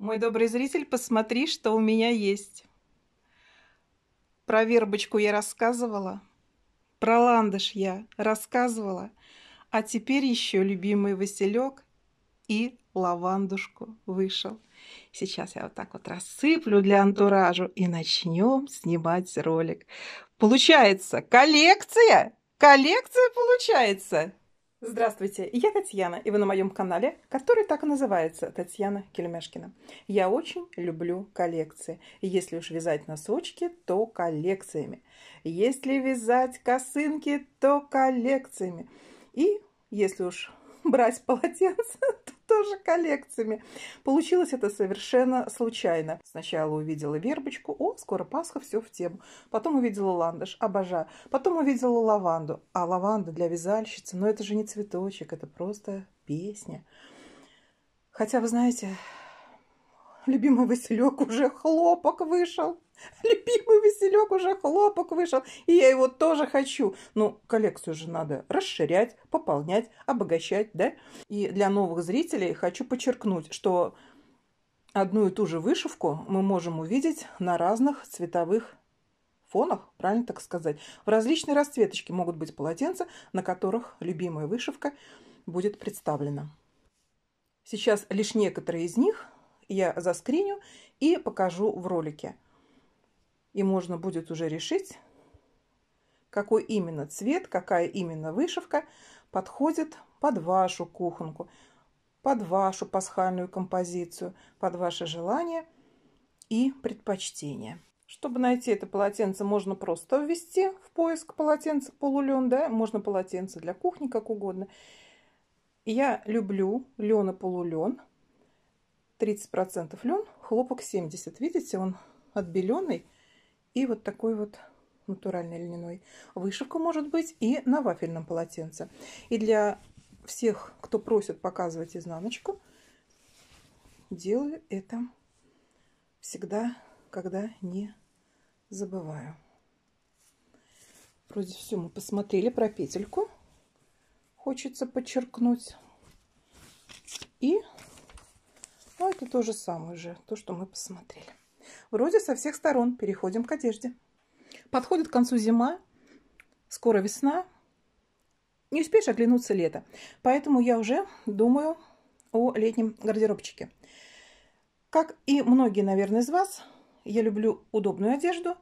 Мой добрый зритель, посмотри, что у меня есть. Про вербочку я рассказывала, про ландыш я рассказывала, а теперь еще любимый Василек и лавандушку вышел. Сейчас я вот так вот рассыплю для антуражу и начнем снимать ролик. Получается коллекция! Коллекция получается! Здравствуйте, я Татьяна, и вы на моем канале, который так и называется Татьяна Кельмешкина. Я очень люблю коллекции. Если уж вязать носочки, то коллекциями. Если вязать косынки, то коллекциями. И если уж брать полотенце, то тоже коллекциями. Получилось это совершенно случайно. Сначала увидела вербочку, о, скоро Пасха, все в тему. Потом увидела ландыш, обожаю. Потом увидела лаванду. А лаванда для вязальщицы, ну это же не цветочек, это просто песня. Хотя, вы знаете, любимый Василек уже хлопок вышел. Любимый Василек уже хлопок вышел, и я его тоже хочу. Ну, коллекцию же надо расширять, пополнять, обогащать, да? И для новых зрителей хочу подчеркнуть, что одну и ту же вышивку мы можем увидеть на разных цветовых фонах, правильно так сказать. В различной расцветочке могут быть полотенца, на которых любимая вышивка будет представлена. Сейчас лишь некоторые из них я заскриню и покажу в ролике и можно будет уже решить, какой именно цвет, какая именно вышивка подходит под вашу кухонку, под вашу пасхальную композицию, под ваше желание и предпочтение. Чтобы найти это полотенце, можно просто ввести в поиск полотенца полулен, да, можно полотенце для кухни, как угодно. Я люблю лен и полулен. 30% лен, хлопок 70. Видите, он отбеленный. И вот такой вот натуральный льняной. Вышивка может быть и на вафельном полотенце. И для всех, кто просит показывать изнаночку, делаю это всегда, когда не забываю. Вроде все мы посмотрели про петельку. Хочется подчеркнуть. И ну, это то же самое же, то, что мы посмотрели. Вроде со всех сторон. Переходим к одежде. Подходит к концу зима, скоро весна. Не успеешь оглянуться лето. Поэтому я уже думаю о летнем гардеробчике. Как и многие, наверное, из вас, я люблю удобную одежду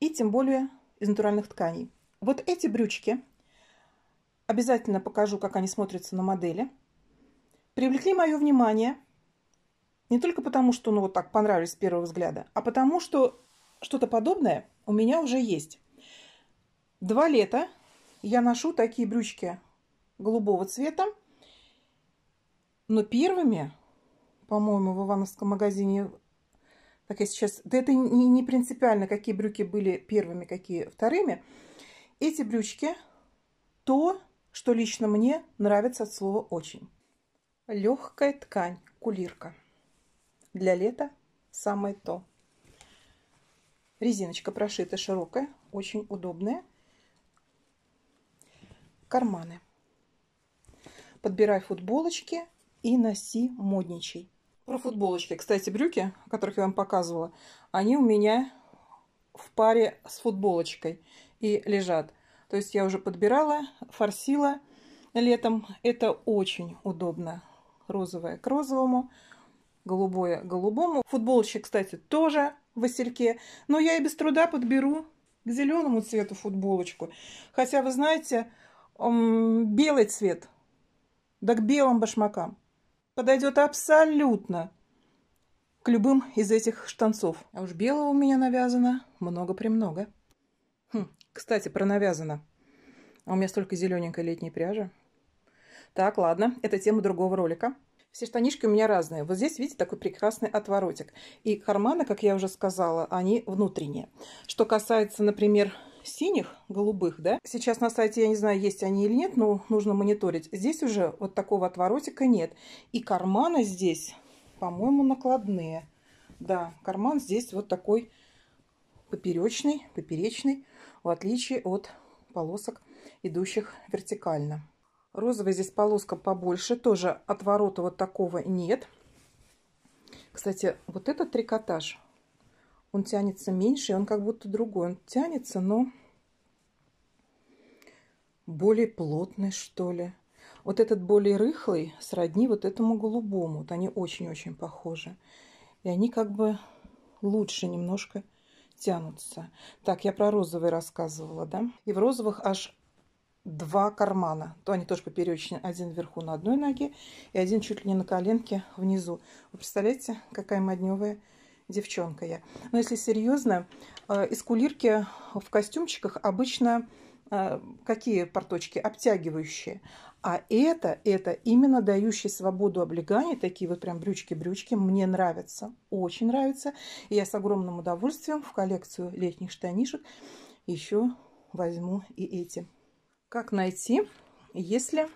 и тем более из натуральных тканей. Вот эти брючки, обязательно покажу, как они смотрятся на модели, привлекли мое внимание – не только потому, что ну вот так понравились с первого взгляда, а потому что что-то подобное у меня уже есть. Два лета я ношу такие брючки голубого цвета. Но первыми, по-моему, в Ивановском магазине, так я сейчас, да это не, не принципиально, какие брюки были первыми, какие вторыми. Эти брючки то, что лично мне нравится от слова очень. Легкая ткань, кулирка. Для лета самое то. Резиночка прошита широкая, очень удобная. Карманы. Подбирай футболочки и носи модничай. Про футболочки. Кстати, брюки, о которых я вам показывала, они у меня в паре с футболочкой и лежат. То есть я уже подбирала, форсила летом. Это очень удобно. Розовое к розовому голубое голубому. Футболочек, кстати, тоже в васильке. Но я и без труда подберу к зеленому цвету футболочку. Хотя, вы знаете, белый цвет, да к белым башмакам подойдет абсолютно к любым из этих штанцов. А уж белого у меня навязано много-премного. Хм, кстати, про навязано. А у меня столько зелененькой летней пряжи. Так, ладно, это тема другого ролика. Все штанишки у меня разные. Вот здесь, видите, такой прекрасный отворотик. И карманы, как я уже сказала, они внутренние. Что касается, например, синих, голубых, да, сейчас на сайте, я не знаю, есть они или нет, но нужно мониторить. Здесь уже вот такого отворотика нет. И карманы здесь, по-моему, накладные. Да, карман здесь вот такой поперечный, поперечный, в отличие от полосок, идущих вертикально. Розовая здесь полоска побольше. Тоже отворота вот такого нет. Кстати, вот этот трикотаж, он тянется меньше, он как будто другой. Он тянется, но более плотный, что ли. Вот этот более рыхлый сродни вот этому голубому. Вот они очень-очень похожи. И они как бы лучше немножко тянутся. Так, я про розовый рассказывала, да? И в розовых аж два кармана. То они тоже поперечные. Один вверху на одной ноге и один чуть ли не на коленке внизу. Вы представляете, какая модневая девчонка я. Но если серьезно, э, из кулирки в костюмчиках обычно э, какие порточки? Обтягивающие. А это, это именно дающие свободу облегания, такие вот прям брючки-брючки, мне нравятся, очень нравятся. И я с огромным удовольствием в коллекцию летних штанишек еще возьму и эти. Как найти, если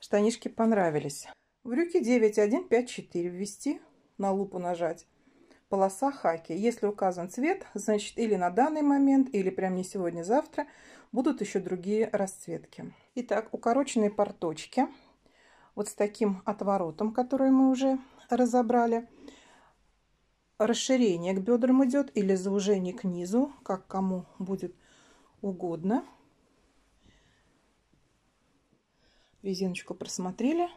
штанишки понравились? Брюки 9154 ввести, на лупу нажать. Полоса хаки. Если указан цвет, значит или на данный момент, или прямо не сегодня-завтра будут еще другие расцветки. Итак, укороченные порточки. Вот с таким отворотом, который мы уже разобрали. Расширение к бедрам идет или заужение к низу, как кому будет угодно. Резиночку просмотрели,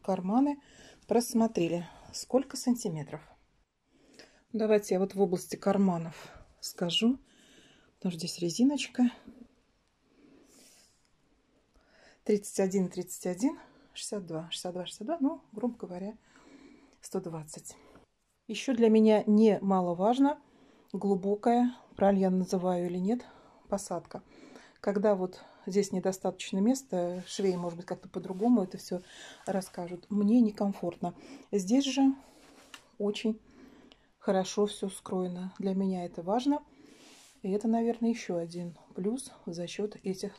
карманы просмотрели. Сколько сантиметров? Давайте я вот в области карманов скажу, потому что здесь резиночка. 31, 31, 62, 62, 62, ну, грубо говоря, 120. Еще для меня немаловажно глубокая, правильно я называю или нет, посадка. Когда вот здесь недостаточно места, швей, может быть, как-то по-другому это все расскажут. Мне некомфортно. Здесь же очень хорошо все скроено. Для меня это важно. И это, наверное, еще один плюс за счет этих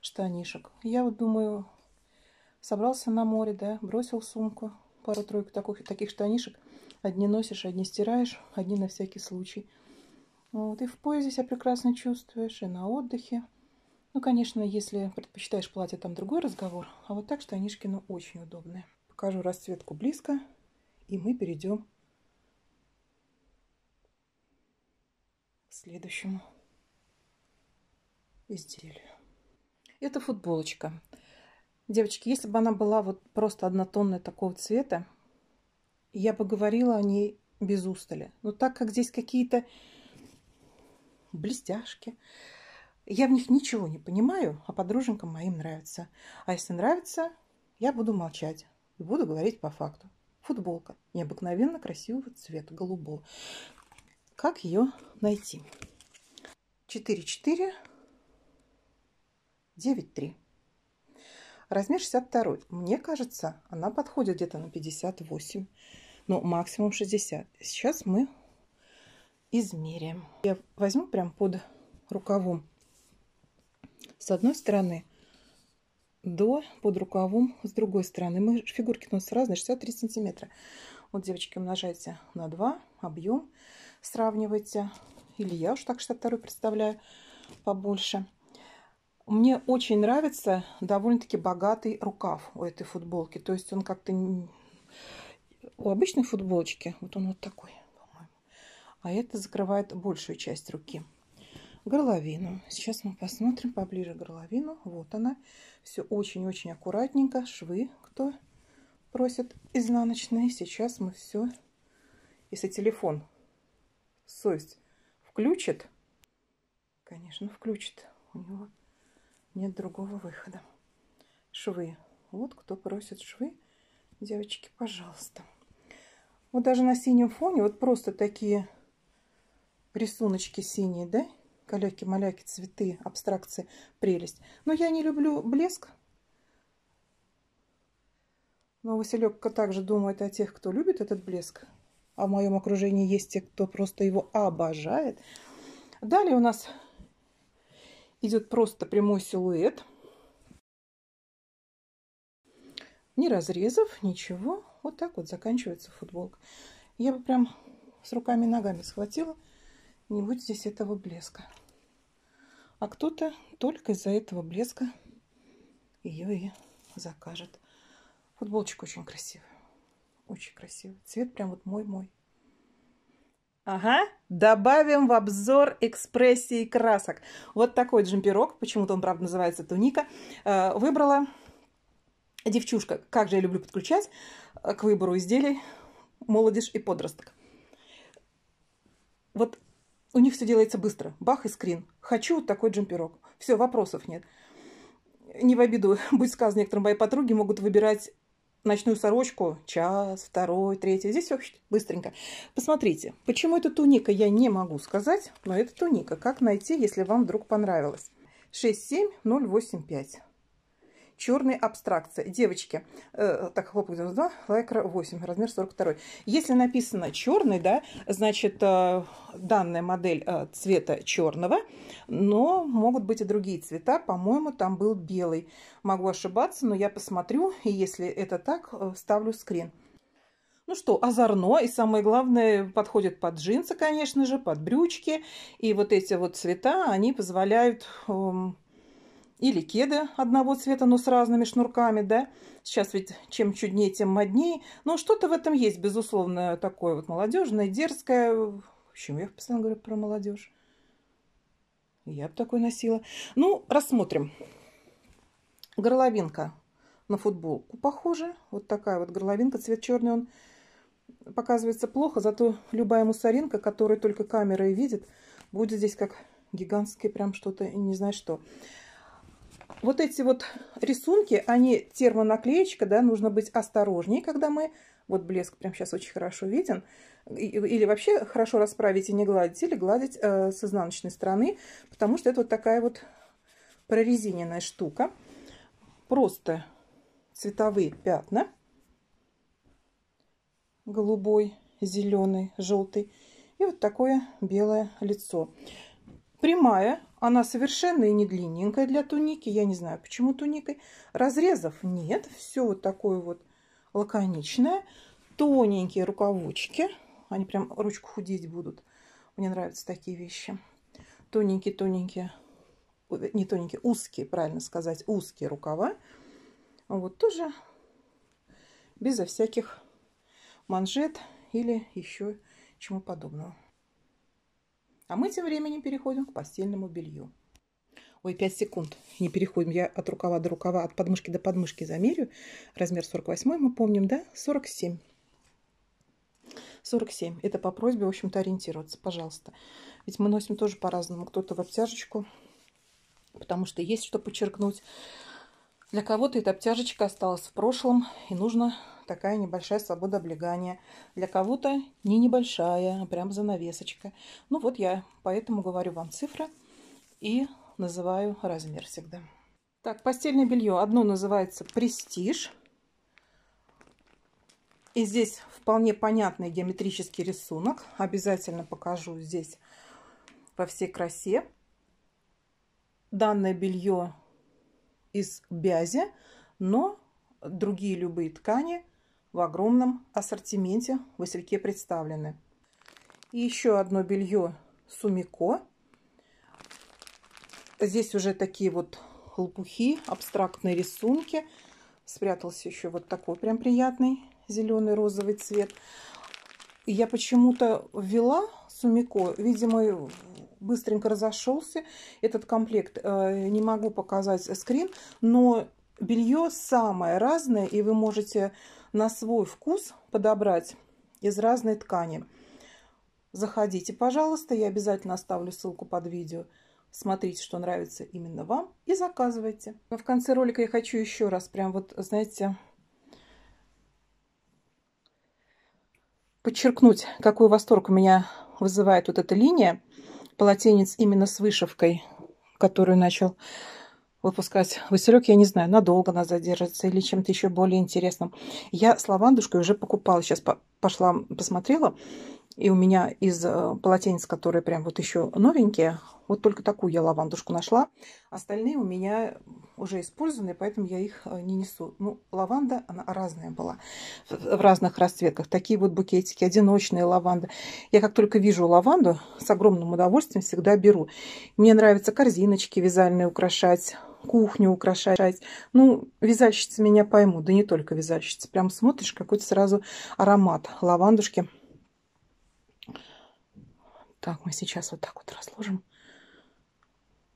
штанишек. Я вот думаю, собрался на море, да, бросил сумку, пару-тройку таких, таких штанишек. Одни носишь, одни стираешь, одни на всякий случай. Вот, и в поезде себя прекрасно чувствуешь, и на отдыхе. Ну, конечно, если предпочитаешь платье, там другой разговор. А вот так штанишки, ну, очень удобные. Покажу расцветку близко, и мы перейдем к следующему изделию. Это футболочка. Девочки, если бы она была вот просто однотонная такого цвета, я бы говорила о ней без устали. Но так как здесь какие-то блестяшки, я в них ничего не понимаю, а подруженькам моим нравится. А если нравится, я буду молчать и буду говорить по факту. Футболка необыкновенно красивого цвета, голубого. Как ее найти? 4-4 9,3. Размер 62. Мне кажется, она подходит где-то на 58. но максимум 60. Сейчас мы измерим. Я возьму прям под рукавом с одной стороны до под рукавом с другой стороны. Мы фигурки у нас разные, 63 сантиметра. Вот, девочки, умножайте на 2, объем сравнивайте. Или я уж так 62 представляю побольше. Мне очень нравится довольно-таки богатый рукав у этой футболки. То есть он как-то... У обычной футболочки вот он вот такой. А это закрывает большую часть руки. Горловину. Сейчас мы посмотрим поближе горловину. Вот она. Все очень-очень аккуратненько. Швы, кто просит изнаночные. Сейчас мы все... Если телефон совесть включит, конечно, включит. У него нет другого выхода. Швы. Вот кто просит швы, девочки, пожалуйста. Вот даже на синем фоне вот просто такие рисуночки синие, да? Каляки-маляки, цветы, абстракции, прелесть. Но я не люблю блеск. Но Василек также думает о тех, кто любит этот блеск. А в моем окружении есть те, кто просто его обожает. Далее у нас идет просто прямой силуэт. Ни разрезов, ничего. Вот так вот заканчивается футболка. Я бы прям с руками и ногами схватила. Не будет здесь этого блеска. А кто-то только из-за этого блеска ее и закажет. Футболочка очень красивая. Очень красивый. Цвет прям вот мой-мой. Ага, добавим в обзор экспрессии красок. Вот такой джемперок, почему-то он, правда, называется туника, э, выбрала девчушка. Как же я люблю подключать э, к выбору изделий молодежь и подросток. Вот у них все делается быстро. Бах и скрин. Хочу такой джемперок. Все, вопросов нет. Не в обиду, будет сказано, некоторые мои подруги могут выбирать ночную сорочку час, второй, третий. Здесь все быстренько. Посмотрите, почему это туника, я не могу сказать, но это туника. Как найти, если вам вдруг понравилось? 67085 черной абстракция. Девочки, э, так, хлопок 92, лайкра 8, размер 42. Если написано черный, да, значит, э, данная модель э, цвета черного, но могут быть и другие цвета. По-моему, там был белый. Могу ошибаться, но я посмотрю, и если это так, э, ставлю скрин. Ну что, озорно, и самое главное, подходит под джинсы, конечно же, под брючки. И вот эти вот цвета, они позволяют... Э, или кеды одного цвета, но с разными шнурками, да. Сейчас ведь чем чуднее, тем моднее. Но что-то в этом есть, безусловно, такое вот молодежное, дерзкое. Почему я постоянно говорю про молодежь? Я бы такой носила. Ну, рассмотрим. Горловинка на футболку похожа. Вот такая вот горловинка, цвет черный он показывается плохо, зато любая мусоринка, которую только камера и видит, будет здесь как гигантское прям что-то, не знаю что вот эти вот рисунки, они термонаклеечка, да, нужно быть осторожнее, когда мы, вот блеск прям сейчас очень хорошо виден, или вообще хорошо расправить и не гладить, или гладить э, с изнаночной стороны, потому что это вот такая вот прорезиненная штука. Просто цветовые пятна, голубой, зеленый, желтый, и вот такое белое лицо. Прямая, она совершенно и не длинненькая для туники. Я не знаю, почему туникой. Разрезов нет. Все вот такое вот лаконичное. Тоненькие рукавочки. Они прям ручку худеть будут. Мне нравятся такие вещи. Тоненькие-тоненькие. Не тоненькие, узкие, правильно сказать. Узкие рукава. Вот тоже безо всяких манжет или еще чему подобного. А мы тем временем переходим к постельному белью. Ой, 5 секунд. Не переходим. Я от рукава до рукава, от подмышки до подмышки замерю. Размер 48 мы помним, да? 47. 47. Это по просьбе, в общем-то, ориентироваться, пожалуйста. Ведь мы носим тоже по-разному. Кто-то в обтяжечку, потому что есть что подчеркнуть. Для кого-то эта обтяжечка осталась в прошлом, и нужно такая небольшая свобода облегания. Для кого-то не небольшая, а прям занавесочка. Ну вот я поэтому говорю вам цифры и называю размер всегда. Так, постельное белье. Одно называется «Престиж». И здесь вполне понятный геометрический рисунок. Обязательно покажу здесь во всей красе. Данное белье из бязи, но другие любые ткани в огромном ассортименте в васильке представлены. И еще одно белье Сумико. Здесь уже такие вот лопухи, абстрактные рисунки. Спрятался еще вот такой прям приятный зеленый розовый цвет. Я почему-то ввела Сумико. Видимо, быстренько разошелся этот комплект. Э, не могу показать скрин, но белье самое разное, и вы можете на свой вкус подобрать из разной ткани. Заходите, пожалуйста, я обязательно оставлю ссылку под видео. Смотрите, что нравится именно вам и заказывайте. Но в конце ролика я хочу еще раз прям вот, знаете, подчеркнуть, какой восторг у меня вызывает вот эта линия. Полотенец именно с вышивкой, которую начал выпускать Василек, я не знаю, надолго она задержится или чем-то еще более интересным. Я с лавандушкой уже покупала. Сейчас пошла, посмотрела. И у меня из э, полотенец, которые прям вот еще новенькие, вот только такую я лавандушку нашла. Остальные у меня уже использованы, поэтому я их э, не несу. Ну, лаванда, она разная была в разных расцветках. Такие вот букетики, одиночные лаванды. Я как только вижу лаванду, с огромным удовольствием всегда беру. Мне нравится корзиночки вязальные украшать кухню украшать. Ну, вязальщицы меня поймут, да не только вязальщицы. Прям смотришь, какой-то сразу аромат лавандушки. Так, мы сейчас вот так вот разложим.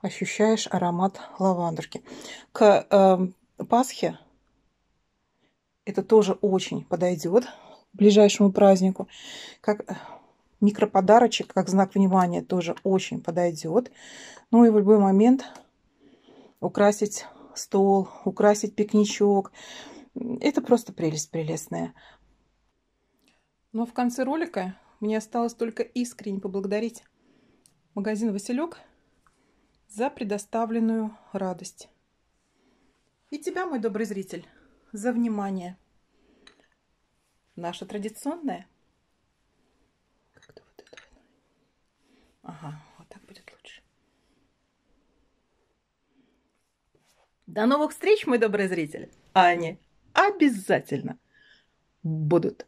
Ощущаешь аромат лавандушки. К э, Пасхе это тоже очень подойдет ближайшему празднику. Как э, микроподарочек, как знак внимания, тоже очень подойдет. Ну и в любой момент украсить стол, украсить пикничок. Это просто прелесть прелестная. Но в конце ролика мне осталось только искренне поблагодарить магазин «Василек» за предоставленную радость. И тебя, мой добрый зритель, за внимание. Наша традиционная. Как-то вот это. Ага, вот так будет лучше. До новых встреч, мой добрый зритель. А они обязательно будут.